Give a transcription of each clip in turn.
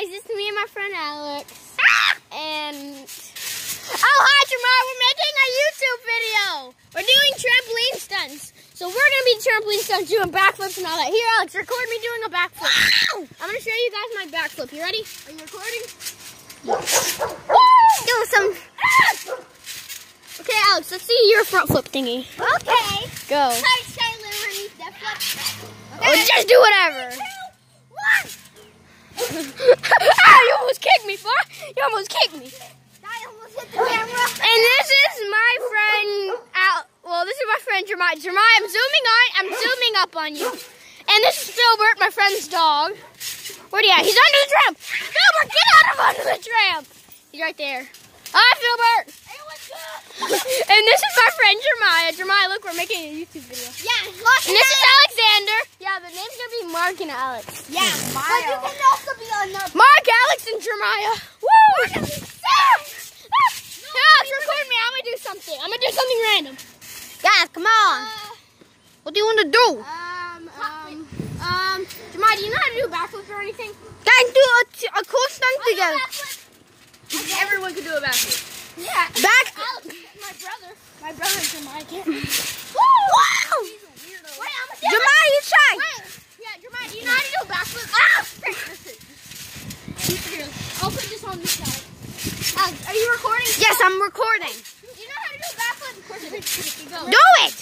guys, it's me and my friend Alex. And oh hi Jeremiah, we're making a YouTube video. We're doing trampoline stunts. So we're gonna be trampoline stunts doing backflips and all that. Here Alex, record me doing a backflip. I'm gonna show you guys my backflip. You ready? Are you recording? Do some Okay Alex, let's see your front flip thingy. Okay. Go. Hi, Taylor, underneath that flip. Or just do whatever. Ah, you almost kicked me, boy. You almost kicked me. I almost hit the camera. And this is my friend. Al well, this is my friend Jeremiah. Jeremiah, I'm zooming on. I'm zooming up on you. And this is Philbert, my friend's dog. Where'd he at? He's under the tram. Philbert, get out of under the tram. He's right there. Hi, Philbert. Hey, what's up? and this is my friend Jeremiah. Jeremiah, look, we're making a YouTube video. Yeah, look. And this is Alexander. Yeah, the name's gonna be Mark and Alex. Yeah, but you can also be on the. Mark, Alex, and Jeremiah. Woo! Alex, record me. I'm gonna do something. I'm gonna do something random. Guys, come on. what do you want to do? Um, um, Um, Jeremiah, do you know how to do backflips or anything? Guys, do a cool stunt together. Everyone can do a backflip. Yeah. Back. Alex, my brother. My brother Jeremiah can't. Wow. He's a weirdo. Wait, I'm gonna do Jeremiah, you try. Wait. Yeah, Jeremiah, do you know how to do a backflip? Ah! Here, I'll put this on this side. Alex, are you recording? Yes, I'm recording. You know how to do a backflip? Of course I do. Go. Do it.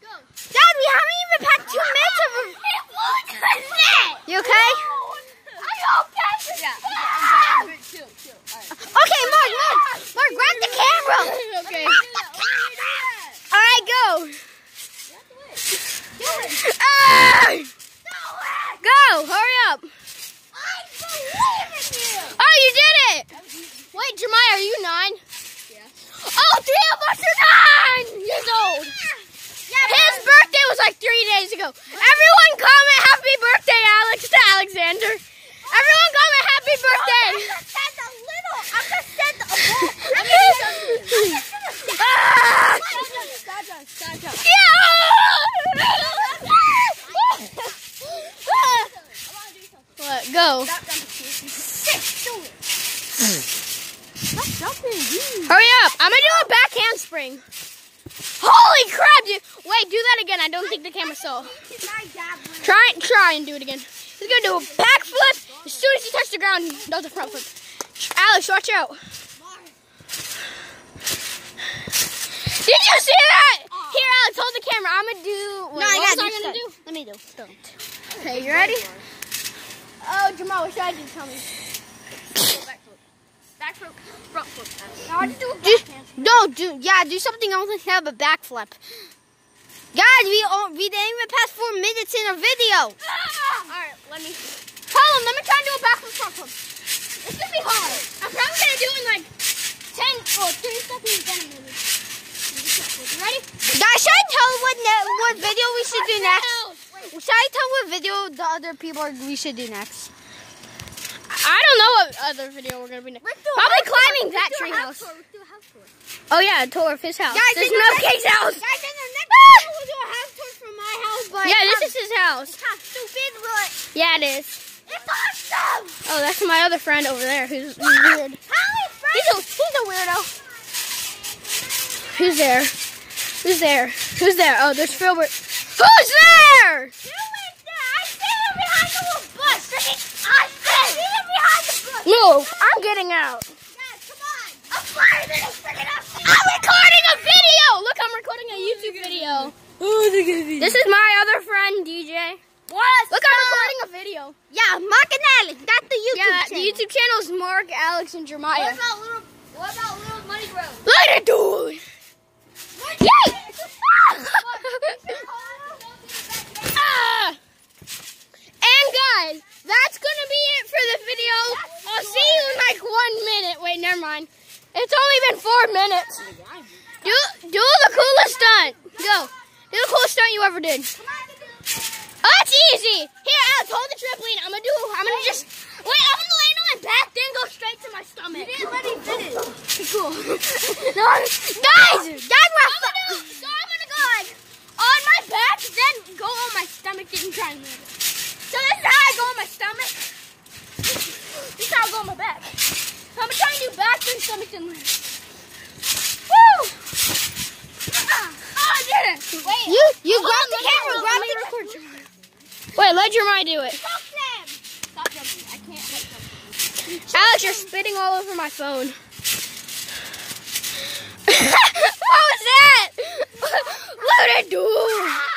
Go. Dad, we haven't even packed two minutes of a... You okay? Okay, Mark, Mark. Mark, grab the camera. okay. All right, go. Ah! Go, hurry up. Oh, you did it. Wait, Jeremiah, are you nine? Yeah. Oh, three of us are nine years old. His birthday was like ago. Everyone comment happy birthday, Alex, to Alexander. Everyone comment happy birthday. I just said the little. I just said the. I'm gonna do something. Ah! Yeah! What? Go. Hurry up. I'm gonna do a back handspring. Holy crap, dude. Wait, do that again. I don't think the camera saw. Try it. try and do it again. He's gonna do a backflip. As soon as he touches the ground, he does a front flip. Alex, watch out. Did you see that? Here, Alex, hold the camera. I'm gonna do. What, No, what was I gonna do? Let me do Don't. Okay, you ready? Oh, Jamal, what should I do? Tell me. Back flip, front flip. Now I just do no, do yeah, do something else and have a backflip. Guys, we all, we didn't even pass four minutes in a video. Ah! Alright, let me. Hold on, let me try and do a backflip front flip. It's gonna be hard. I'm probably gonna do it in like 10 or 30 seconds, then maybe. You ready? Guys, should I tell what ne- what video we should do next? Should I tell what video the other people are, we should do next? I don't know what other video we're gonna be next. Probably climbing that tree house. Oh yeah, a tour of his house. Guys, There's no Milkcake's house. Guys, in the next Ah! video, we'll do a house tour from my house, but Yeah, this is his house. not stupid, but Yeah, it is. it's awesome. Oh, that's my other friend over there who's weird. Hi, friend. He's a he's a weirdo. Who's there? Who's there? Who's there? Oh, there's Filbert. Who's there? Who is there? I see him behind the little bush. I see him behind the bush. No, I'm getting out. Guys, come on. I'm flying a freaking I'm recording a video. Look, I'm recording a YouTube video. This is my other friend, DJ. What? Look, I'm recording a video. Yeah, Mark and Alex. That's the YouTube Yeah, channel. the YouTube channel is Mark, Alex, and Jeremiah. What about little? What about little money bro? At it, dude. Yay! Ah! And guys, that's gonna be it for the video. I'll see you in like one minute. Wait, never mind. It's only been four minutes. Do do the coolest stunt. Go. Do the coolest stunt you ever did. Oh, that's easy. Here, Alex, hold the trampoline. I'm gonna do. I'm gonna just wait. I'm gonna land on my back, then go straight to my stomach. You didn't let me finish. cool. no, guys, guys, we're. I'm gonna do, so I'm gonna go like on my back, then go on my stomach, then try and land. So this is how I go on my stomach. This is how stomach didn't land. Woo! Oh, I did it. Wait. You you Hold grab the camera, grab the record. Wait, let Jeremiah do it. Stop them. Stop jumping. I can't hit them. Alex, you're spitting all over my phone. what was that? What did it do?